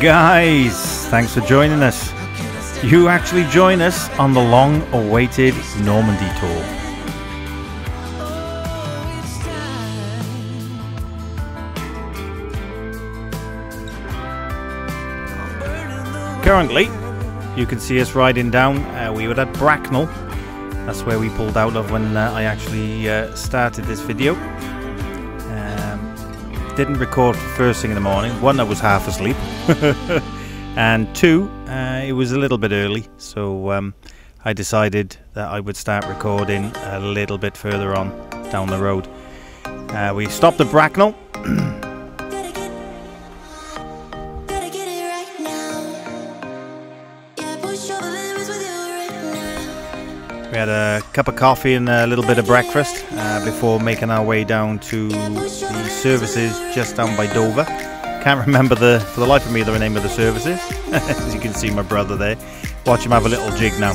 Guys, thanks for joining us. You actually join us on the long awaited Normandy tour. Currently, you can see us riding down. Uh, we were at Bracknell. That's where we pulled out of when uh, I actually uh, started this video. Didn't record first thing in the morning. One, I was half asleep. and two, uh, it was a little bit early. So um, I decided that I would start recording a little bit further on down the road. Uh, we stopped at Bracknell. We had a cup of coffee and a little bit of breakfast uh, before making our way down to the services just down by Dover. Can't remember the for the life of me the name of the services. As you can see, my brother there. Watch him have a little jig now.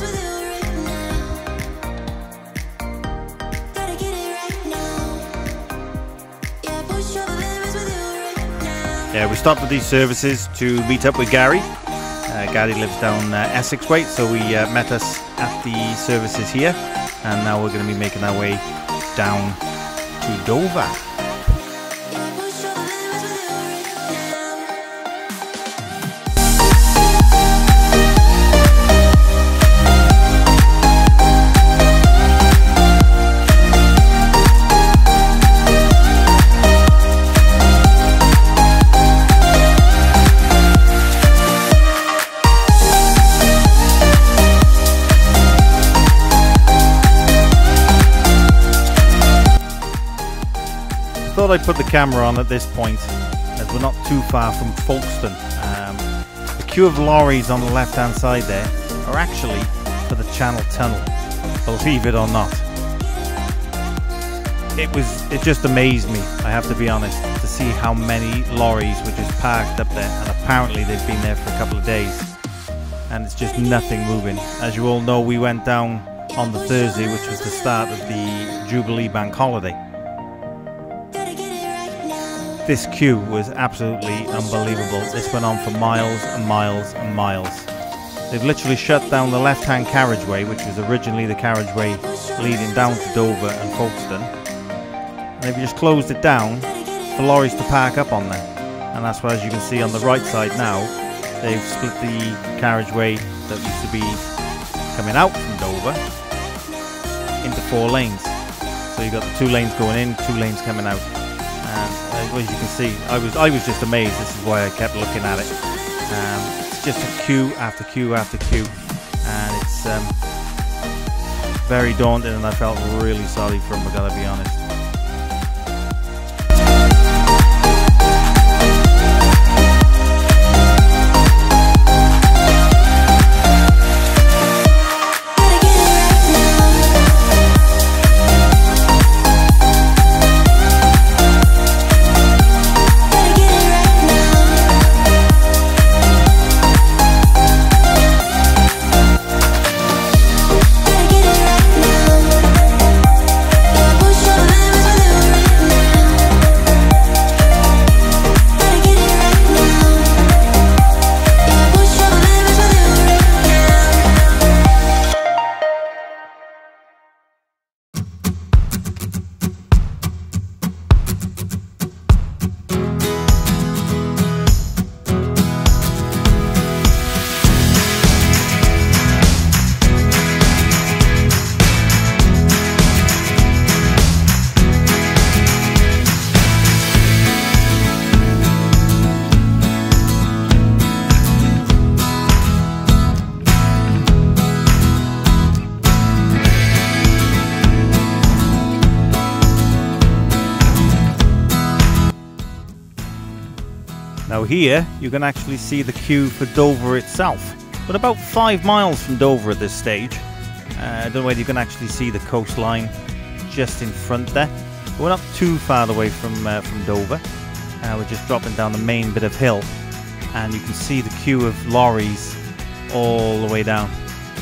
Yeah, we stopped at these services to meet up with Gary. Uh, Gary lives down uh, Essex way, so we uh, met us at the services here, and now we're going to be making our way down to Dover. I'd put the camera on at this point as we're not too far from Folkestone. Um, the queue of lorries on the left hand side there are actually for the Channel Tunnel, believe it or not. It was it just amazed me, I have to be honest, to see how many lorries were just parked up there and apparently they've been there for a couple of days and it's just nothing moving. As you all know we went down on the Thursday which was the start of the Jubilee Bank holiday this queue was absolutely unbelievable. This went on for miles and miles and miles. They've literally shut down the left-hand carriageway, which was originally the carriageway leading down to Dover and Folkestone. And they've just closed it down for lorries to park up on there. And that's why, as you can see on the right side now, they've split the carriageway that used to be coming out from Dover into four lanes. So you've got the two lanes going in, two lanes coming out as you can see, I was I was just amazed. This is why I kept looking at it. Um, it's just a queue after queue after queue, and it's um, very daunting. And I felt really sorry for him. I gotta be honest. Here you can actually see the queue for Dover itself. But about five miles from Dover at this stage. Uh, I don't know whether you can actually see the coastline just in front there. But we're not too far away from uh, from Dover. Uh, we're just dropping down the main bit of hill and you can see the queue of lorries all the way down.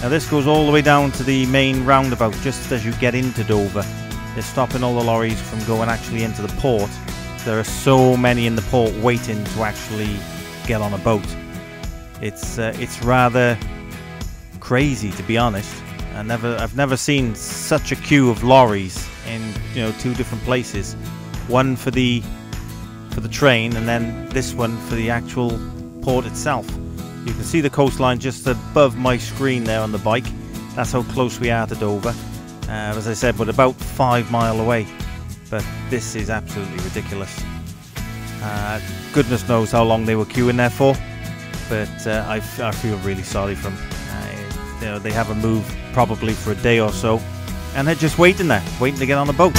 Now this goes all the way down to the main roundabout just as you get into Dover. They're stopping all the lorries from going actually into the port there are so many in the port waiting to actually get on a boat. It's uh, it's rather crazy to be honest. I never I've never seen such a queue of lorries in you know two different places. One for the for the train and then this one for the actual port itself. You can see the coastline just above my screen there on the bike. That's how close we are to Dover. Uh, as I said, we're about five mile away, but this is absolutely ridiculous. Uh, goodness knows how long they were queuing there for, but uh, I, I feel really sorry for them. Uh, you know, they haven't moved probably for a day or so, and they're just waiting there, waiting to get on the boat.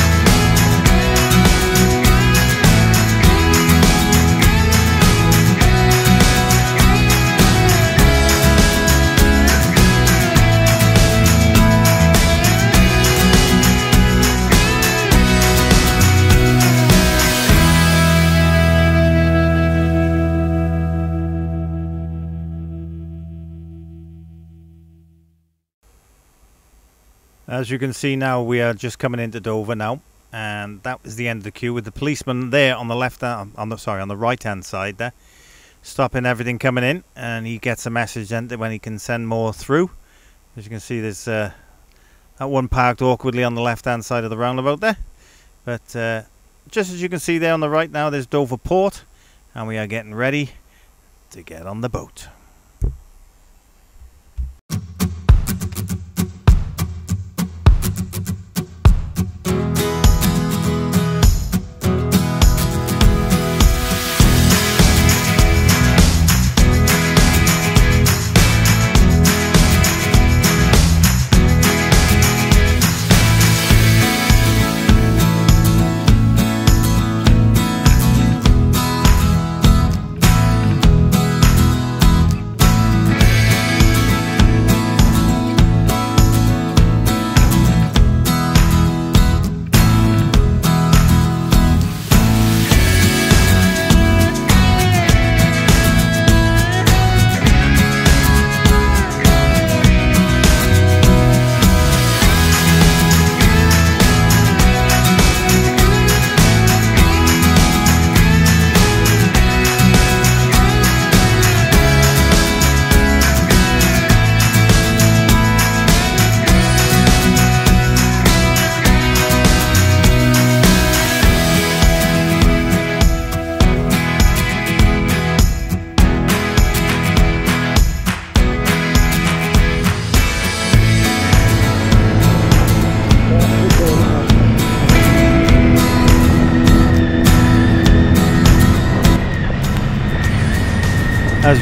As you can see now, we are just coming into Dover now, and that was the end of the queue with the policeman there on the left, uh, on the sorry, on the right hand side there, stopping everything coming in, and he gets a message then when he can send more through. As you can see, there's uh, that one parked awkwardly on the left hand side of the roundabout there, but uh, just as you can see there on the right now, there's Dover Port, and we are getting ready to get on the boat.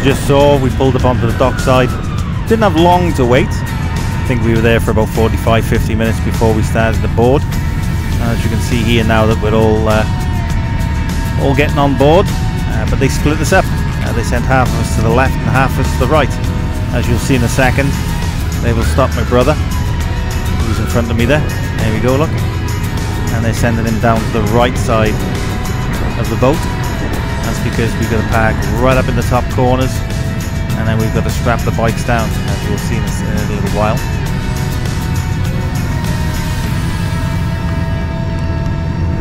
Just saw, we pulled up onto the dockside. Didn't have long to wait. I think we were there for about 45 50 minutes before we started the board. As you can see here now that we're all uh, all getting on board, uh, but they split us up. Uh, they sent half of us to the left and half of us to the right. As you'll see in a second, they will stop my brother, who's in front of me there. There we go, look. And they're sending him down to the right side of the boat. Because we've got to park right up in the top corners and then we've got to strap the bikes down as you'll see in a, little while.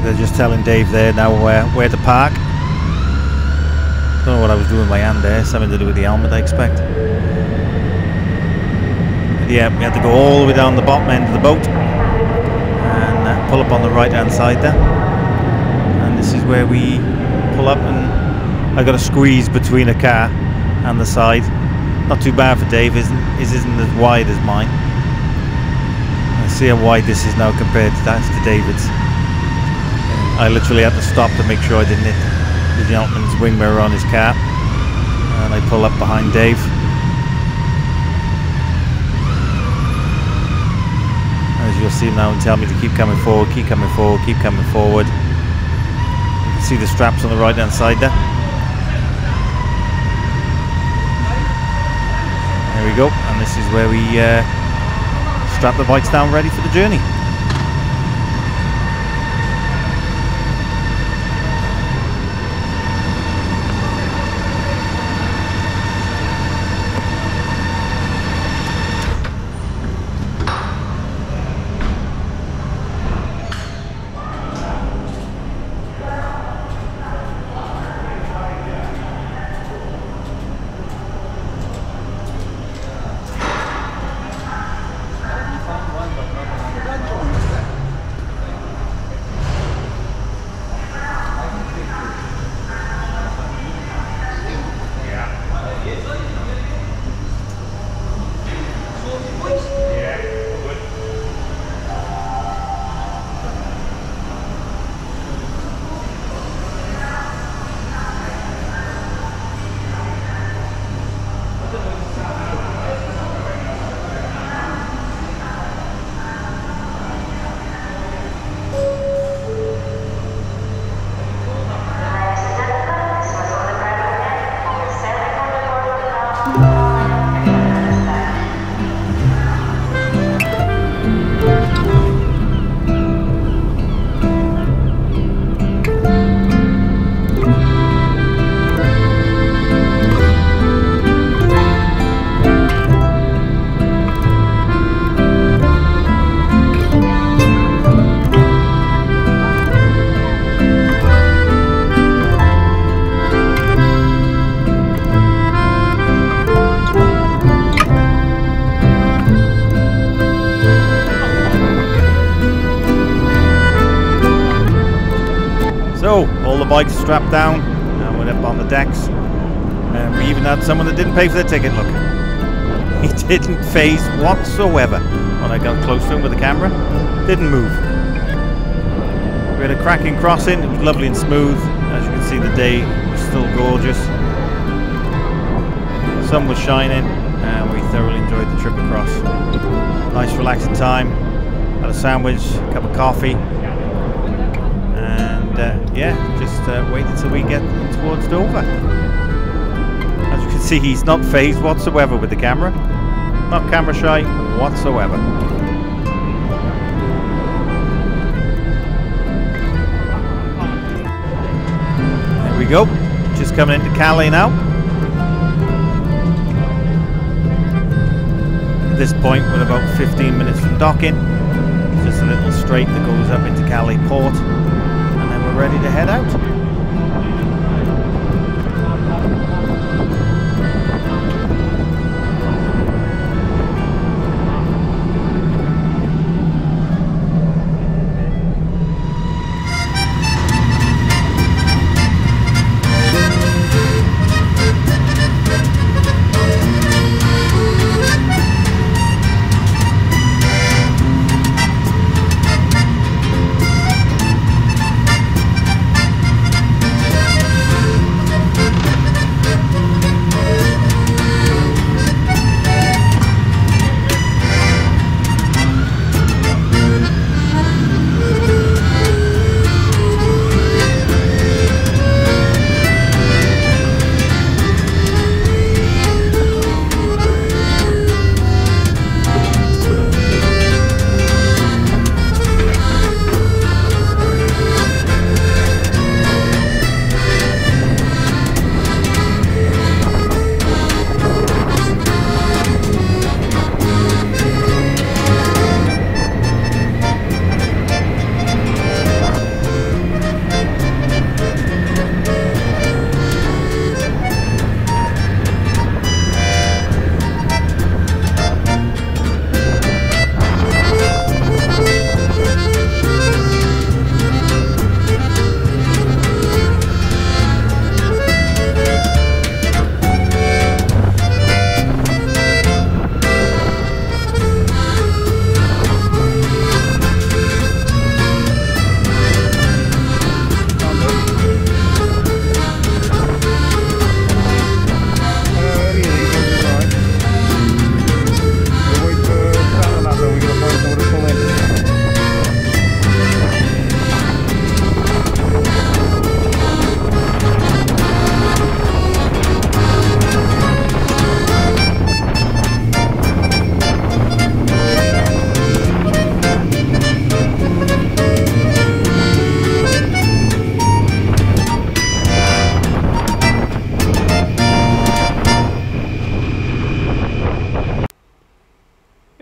They're just telling Dave there now where, where to park. Don't know what I was doing with my hand there, something to do with the helmet I expect. But yeah, we had to go all the way down the bottom end of the boat and uh, pull up on the right hand side there. And this is where we pull up and I got a squeeze between a car and the side. Not too bad for Dave, isn't his isn't as wide as mine. I see how wide this is now compared to that to David's. I literally had to stop to make sure I didn't hit the gentleman's wing mirror on his car. And I pull up behind Dave. As you'll see now and tell me to keep coming forward, keep coming forward, keep coming forward. You can see the straps on the right hand side there. We go, and this is where we uh, strap the bikes down ready for the journey. Pay for their ticket, look. He didn't phase whatsoever when I got close to him with the camera. Didn't move. We had a cracking crossing, it was lovely and smooth. As you can see the day was still gorgeous. sun was shining and we thoroughly enjoyed the trip across. Nice relaxing time. Had a sandwich, a cup of coffee. And uh, yeah, just uh, wait until we get towards Dover. Can see, he's not phased whatsoever with the camera. Not camera shy whatsoever. There we go. Just coming into Calais now. At this point, we're about 15 minutes from docking. Just a little straight that goes up into Calais port. And then we're ready to head out.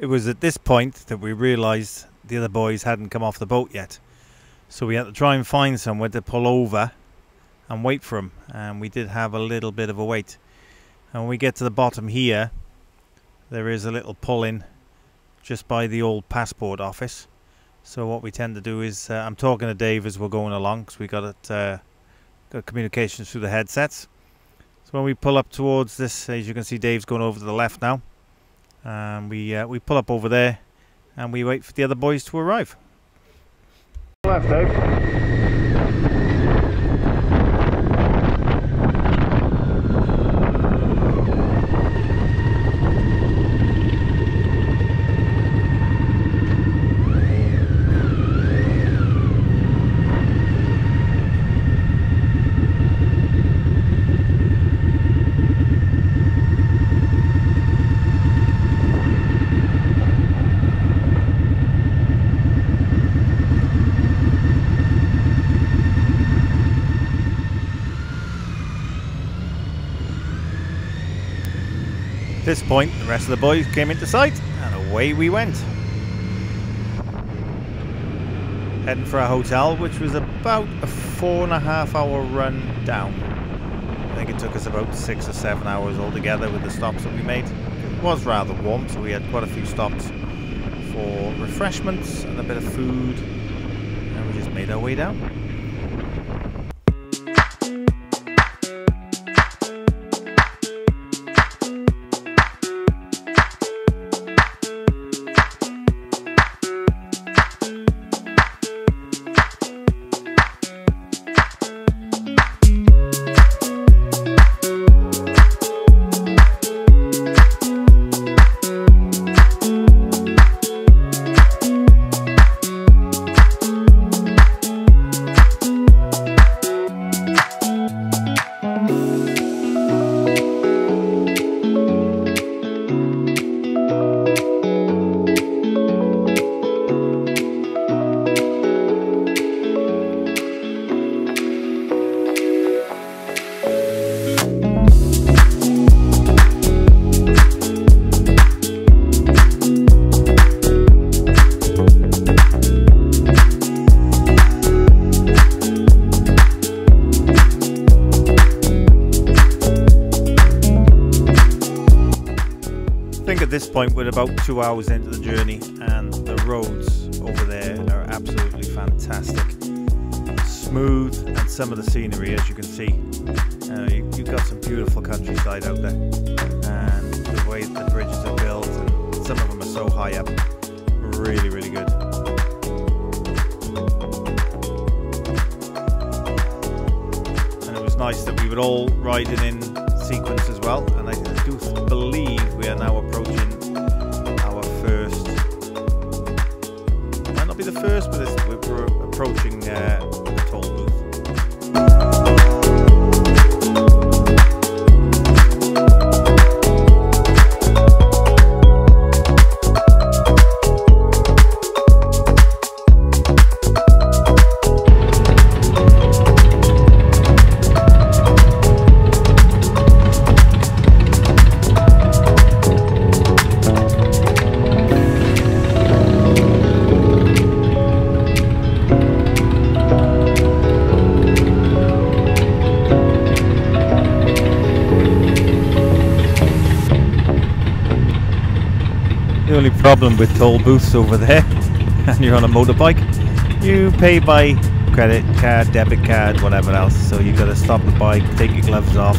It was at this point that we realised the other boys hadn't come off the boat yet. So we had to try and find somewhere to pull over and wait for them. And we did have a little bit of a wait. And when we get to the bottom here, there is a little pull-in just by the old passport office. So what we tend to do is, uh, I'm talking to Dave as we're going along because we got it, uh, got communications through the headsets. So when we pull up towards this, as you can see, Dave's going over to the left now and we uh, we pull up over there and we wait for the other boys to arrive. Left, Dave. This point, the rest of the boys came into sight, and away we went. Heading for a hotel, which was about a four and a half hour run down. I think it took us about six or seven hours altogether with the stops that we made. It was rather warm, so we had quite a few stops for refreshments and a bit of food, and we just made our way down. We're about two hours into the journey, and the roads over there are absolutely fantastic. Smooth, and some of the scenery, as you can see, uh, you, have got some beautiful countryside out there, and the way the bridges are built, and some of them are so high up, really, really good. And it was nice that we were all riding in sequence as well, and I do believe we are now approaching first, but we're approaching uh, problem with toll booths over there, and you're on a motorbike, you pay by credit card, debit card, whatever else. So you've got to stop the bike, take your gloves off,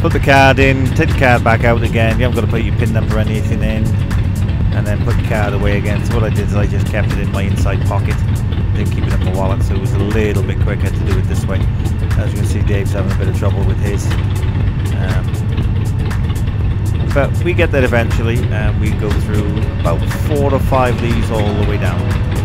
put the card in, take the card back out again. You haven't got to put your PIN number or anything in, and then put the card away again. So what I did is I just kept it in my inside pocket, didn't keep it in my wallet, so it was a little bit quicker to do it this way. As you can see, Dave's having a bit of trouble with his. Um, but we get there eventually and we go through about four or five of these all the way down.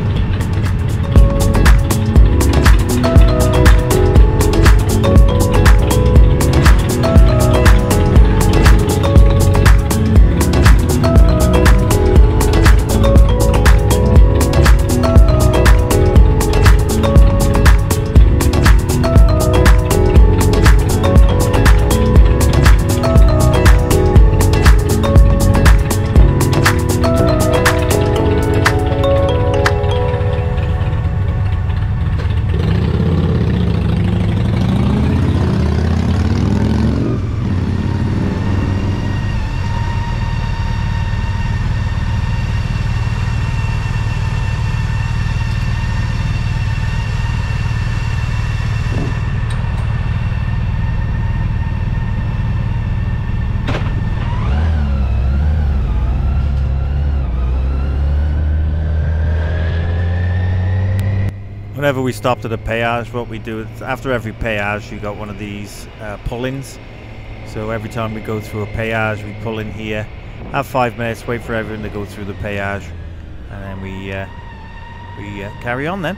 We stopped at a payage, what we do is after every payage, you got one of these uh, pull-ins. So every time we go through a payage, we pull in here, have five minutes, wait for everyone to go through the payage, and then we uh, we uh, carry on then.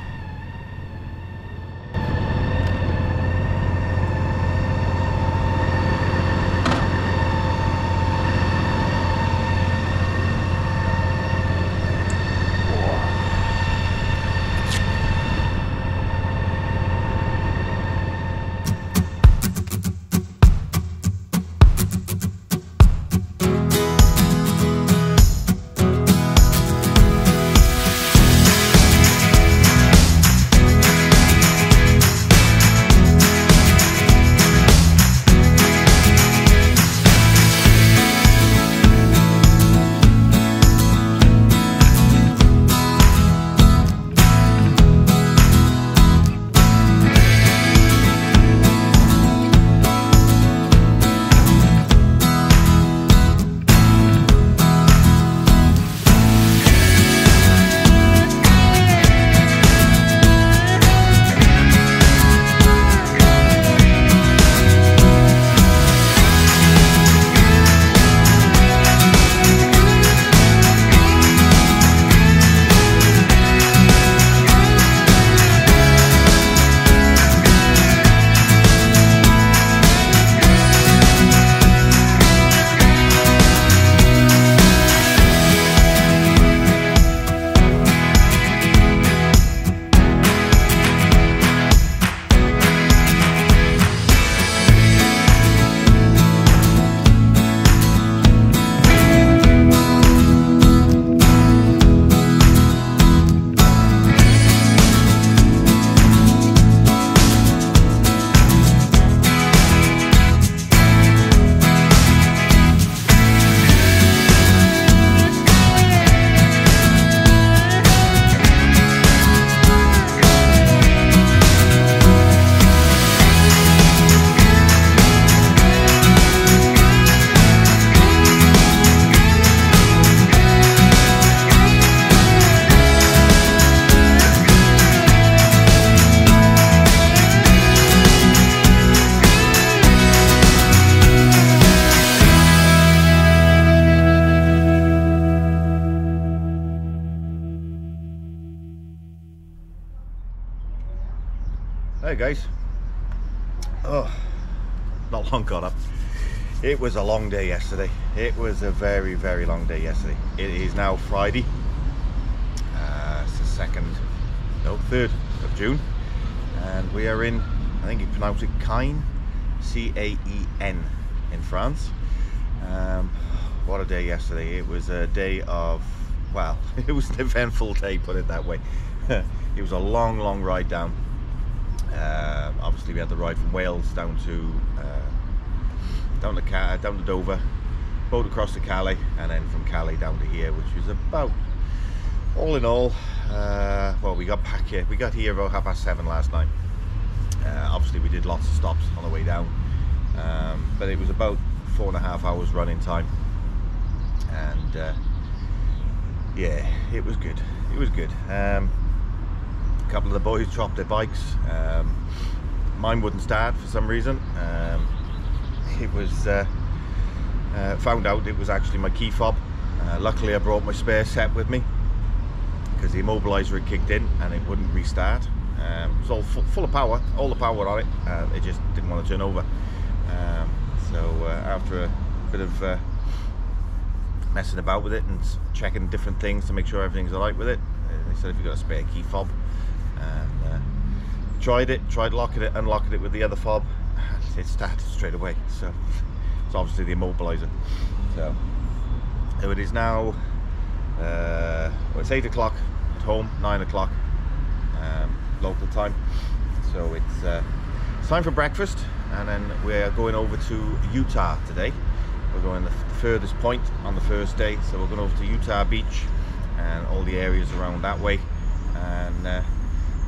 Guys. Oh, not long got up. It was a long day yesterday. It was a very, very long day yesterday. It is now Friday. Uh, it's the second, no, third of June, and we are in. I think you pronounce it Caen, C-A-E-N, in France. Um, what a day yesterday! It was a day of, well, it was an eventful day. Put it that way. it was a long, long ride down. Uh, obviously, we had the ride from Wales down to uh, down to Ca- down to Dover, boat across to Calais, and then from Calais down to here, which was about all in all. Uh, well, we got back here. We got here about half past seven last night. Uh, obviously, we did lots of stops on the way down, um, but it was about four and a half hours running time, and uh, yeah, it was good. It was good. Um, a couple of the boys dropped their bikes. Um, mine wouldn't start for some reason. Um, it was uh, uh, found out it was actually my key fob. Uh, luckily, I brought my spare set with me because the immobilizer had kicked in and it wouldn't restart. Um, it was all full, full of power, all the power on it. Uh, it just didn't want to turn over. Um, so uh, after a bit of uh, messing about with it and checking different things to make sure everything's alright with it, they said if you've got a spare key fob, and uh, tried it, tried locking it, unlocking it with the other fob, it started straight away. So it's obviously the immobilizer. So it is now. Uh, well, it's eight o'clock at home, nine o'clock um, local time. So it's uh, it's time for breakfast, and then we're going over to Utah today. We're going the f- furthest point on the first day, so we're going over to Utah Beach and all the areas around that way. And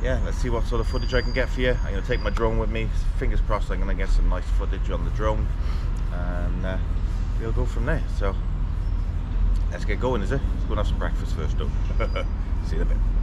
yeah, let's see what sort of footage I can get for you. I'm going to take my drone with me. Fingers crossed, I'm going to get some nice footage on the drone, and uh, we'll go from there. So let's get going, is it? Let's go and have some breakfast first, though. see you in a bit.